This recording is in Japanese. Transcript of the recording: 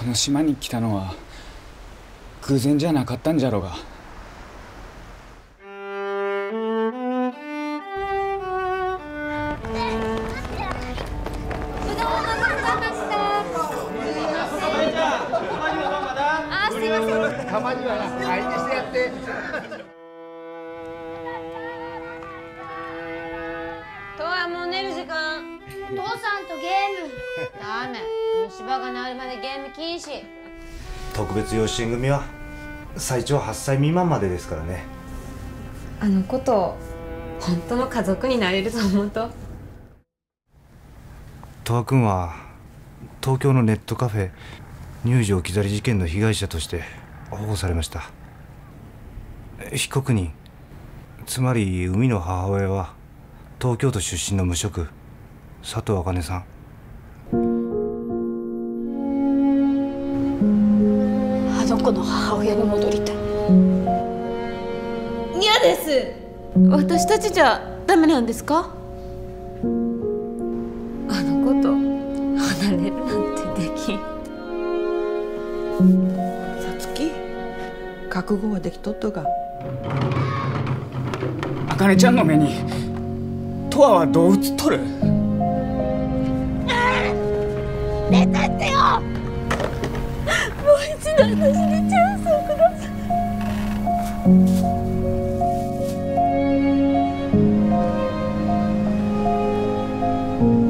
この島に来たのは偶然じゃなかったんじゃろうが。あすいません。たまにはな相手してやって。とはもう寝る時間。父さんとゲームダメ虫歯が治るまでゲーム禁止。特別養子縁組は最長8歳未満までですからね。あの子と本当の家族になれると思うと。戸和君は東京のネットカフェ入場置き去り事件の被害者として保護されました。被告人つまり海の母親は東京都出身の無職佐藤茜さん子の母親に戻りたい。嫌です。私たちじゃダメなんですか？あの子と離れるなんてできん。さつき覚悟はできとっとがあか？ねちゃんの目にトアはどう映っとる？出てってよ私にチャンスをください。